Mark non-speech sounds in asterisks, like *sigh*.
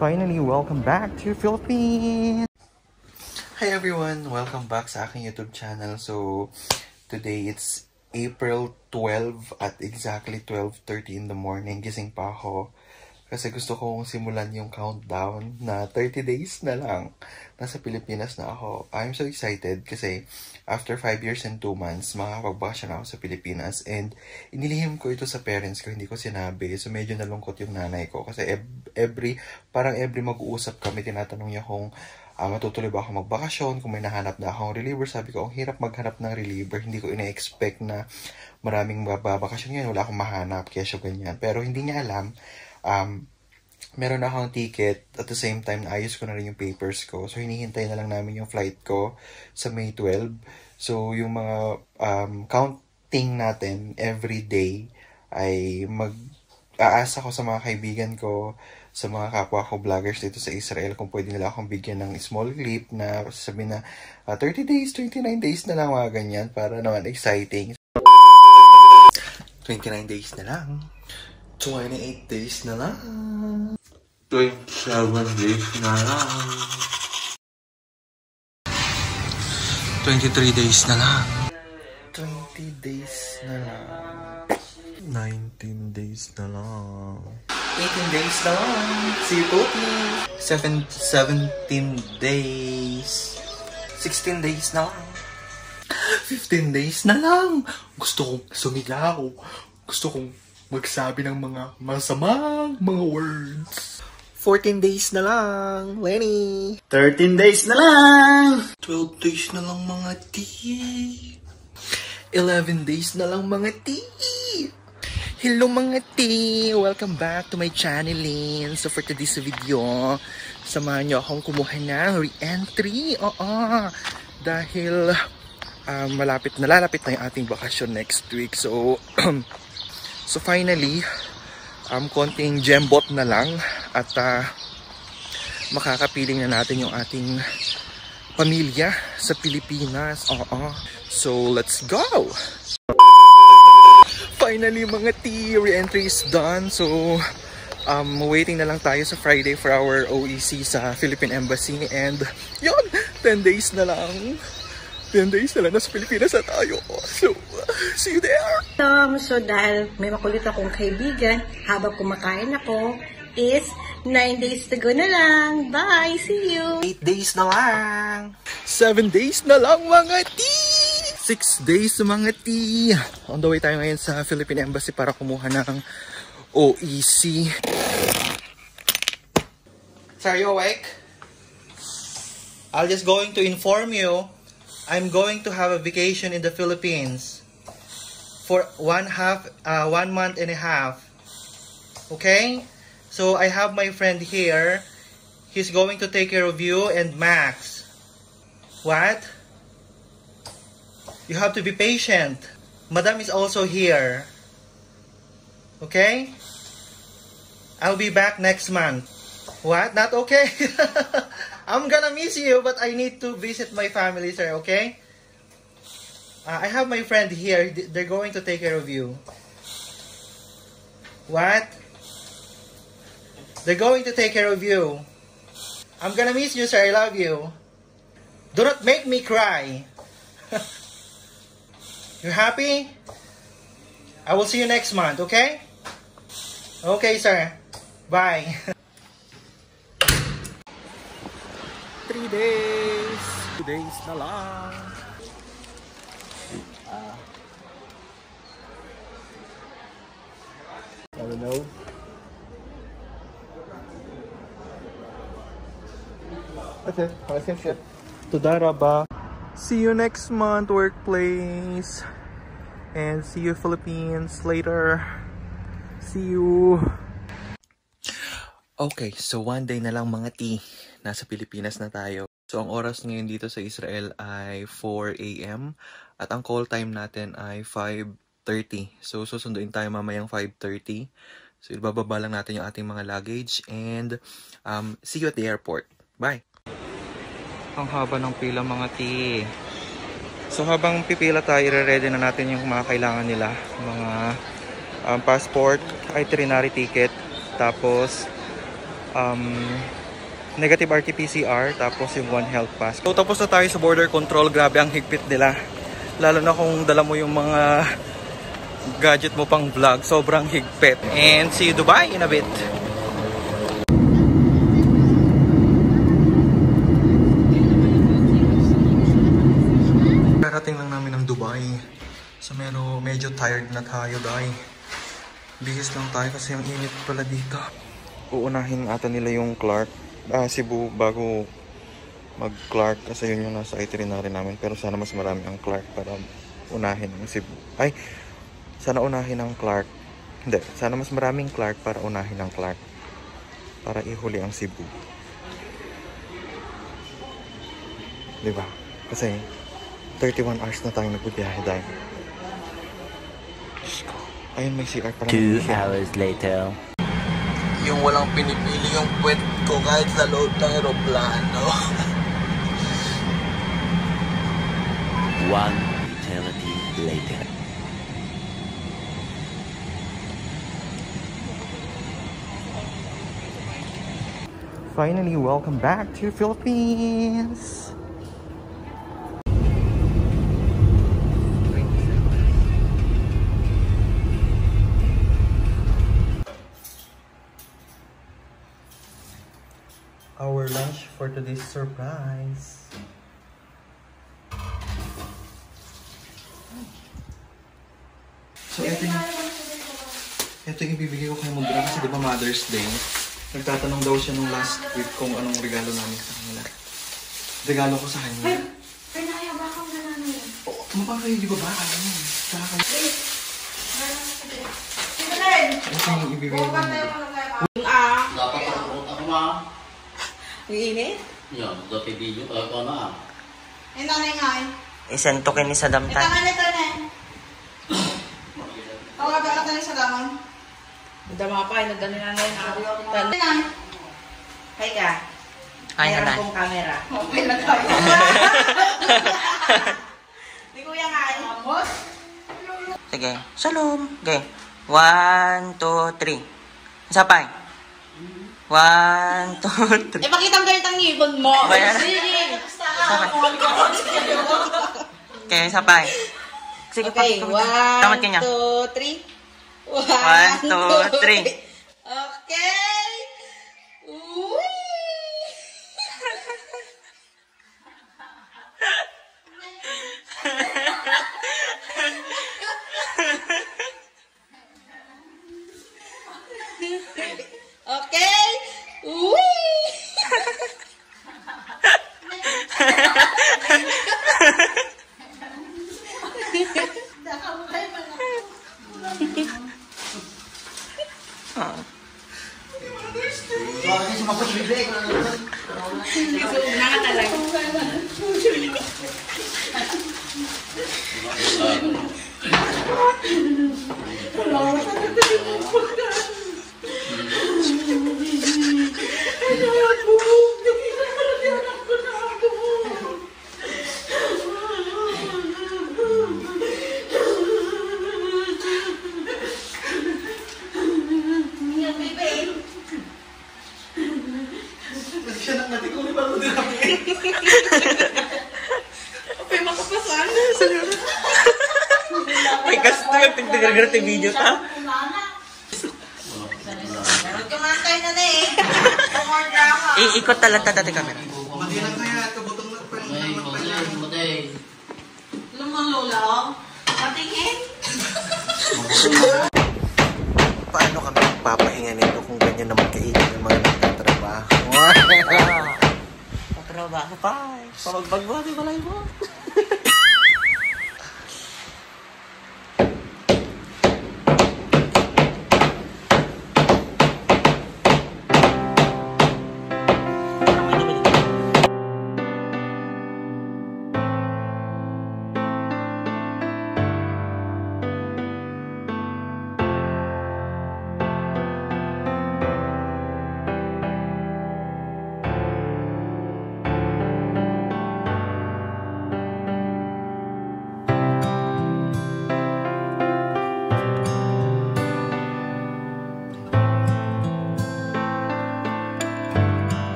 finally, welcome back to Philippines! Hi everyone! Welcome back sa aking YouTube channel. So, today it's April 12 at exactly 12.30 in the morning. Gising pa ako. Kasi gusto kong simulan yung countdown na 30 days na lang. Nasa Pilipinas na ako. I'm so excited kasi after 5 years and 2 months, makakapagbakasyon ako sa Pilipinas. And inilihim ko ito sa parents ko, hindi ko sinabi. So medyo nalungkot yung nanay ko. Kasi every, parang every mag-uusap kami, tinatanong niya kung uh, matutuloy ba ako magbakasyon, kung may nahanap na akong reliever. Sabi ko, ang hirap maghanap ng reliever. Hindi ko ina-expect na maraming babakasyon ngayon. Wala akong mahanap, kesyo ganyan. Pero hindi niya alam um, meron na akong ticket at the same time naayos ko na rin yung papers ko. So, hinihintay na lang namin yung flight ko sa May 12. So, yung mga um, counting natin every day ay mag aasa ko sa mga kaibigan ko, sa mga kapwa ko vloggers dito sa Israel kung pwede nila akong bigyan ng small clip na sabi na uh, ah, 30 days, 29 days na lang mga ganyan para naman exciting. 29 days na lang. 28 days na lang. 27 days na lang. 23 days na lang. 20 days na lang. 19 days na lang. 18 days na lang. See you, Poki. 7, 17 days. 16 days na lang. 15 days na lang. Gusto kong sumigaw. Gusto kong magsabi ng mga masamang mga words. 14 days na lang, Lenny. 13 days na lang. 12 days na lang mga T. 11 days na lang mga T. Hello mga T! Welcome back to my channel. So for today's video, samahan nyo akong kumuha ng re-entry. Oo, dahil um, malapit na lalapit na yung ating bakasyon next week. So, *clears throat* So finally, um, konting gembot na lang at uh, makakapiling na natin yung ating pamilya sa Pilipinas. Oo. So let's go! Finally mga T, re-entry is done. So um, waiting na lang tayo sa Friday for our OEC sa Philippine Embassy and yun, 10 days na lang. 10 days na lang nasa Pilipinas na tayo. So, see you there! Um, so, dahil may makulit akong kaibigan, habang kumakain ako, is 9 days to go na lang. Bye! See you! 8 days na lang! 7 days na lang mga T! 6 days mga T! On the way tayo ngayon sa Philippine Embassy para kumuha ng OEC. Sir, are you awake? I'll just going to inform you I'm going to have a vacation in the Philippines for one half, uh, one month and a half. Okay? So I have my friend here. He's going to take care of you and Max. What? You have to be patient. Madam is also here. Okay? I'll be back next month. What? Not okay? *laughs* I'm gonna miss you, but I need to visit my family, sir, okay? Uh, I have my friend here. They're going to take care of you. What? They're going to take care of you. I'm gonna miss you, sir. I love you. Do not make me cry. *laughs* you happy? I will see you next month, okay? Okay, sir. Bye. *laughs* 3 days. 2 days na lang. Know. Okay, okay, Tudaraba. See you next month, workplace. And see you Philippines later. See you. Okay, so one day na lang mga T. Nasa Pilipinas na tayo. So ang oras ngayon dito sa Israel ay 4 a.m. At ang call time natin ay 5.30. So susunduin tayo mamayang 5.30. So ibababa lang natin yung ating mga luggage. And um, see you at the airport. Bye! Ang haba ng pila mga T. So habang pipila tayo, i-ready na natin yung mga kailangan nila. Mga um, passport, itinerary ticket, tapos um, negative RT-PCR, tapos yung one health pass. So, tapos na tayo sa border control. Grabe ang higpit nila. Lalo na kung dala mo yung mga gadget mo pang vlog. Sobrang higpit. And see you Dubai in a bit. Karating lang namin ng Dubai. So mero, medyo tired na tayo dahil bihis lang tayo kasi ang init pala dito. Uunahin ata nila yung Clark, ah, Cebu bago mag Clark kasi yun yung nasa itinerary namin. Pero sana mas marami ang Clark para unahin ang Cebu. Ay, sana unahin ang Clark. Hindi, sana mas maraming Clark para unahin ang Clark. Para ihuli ang Cebu. Diba? Kasi 31 hours na tayo nagbibiyahe dahil. Ayun, may CR pala. Two hours later. Yung walang pinipili yung puwet ko kahit sa loob ng aeroplano. *laughs* One eternity later. Finally, welcome back to Philippines! Our lunch for today's surprise. So, ito yung, ito yung ibibigay ko kasi Mother's Day? Nagtatanong daw siya nung last week kung anong regalo namin sa kanila. Regalo ko sa kanya. Ay, naya, baka mo na namin. Oo, tumapang kayo, di ba ba? Ano? Tsaka kayo. Sino rin? Ito yung ibibigay. Bukas tayo mga Dapat ako ako ma. Ang init? Yan, dati video ako na. Ay, nanay nga eh. Isantokin ni sa Ito damtan. nga nito na eh. Tawag ka ka sa damon. Dama pa, inadali na na nay. Hi ka. Hi, nanay. kong camera. *laughs* Okay na tayo. *laughs* Ni Kuya nga eh. Amos. Sige. Shalom. Okay. One, two, three. Isa pa. eh. One, two, three. Eh, pakita mo ganit ang ngipon mo. Bayan. Sige. Okay, isa pa. eh. Sige, Okay, pakita mo. one, two, three. One, two, three. Okay. Uy. Okay. Uy. Okay, May gasto yung tigdagar video ta. Tayo na na eh. More drama. Iikot talaga dati camera. Madilang kaya, kabutong na pa. May magay, magay. Lumalulaw. Patingin. Paano kami magpapahinga nito kung ganyan naman kainin yung mga nagtatrabaho? Patrabaho pa. Pamagbagwa, di ba mo?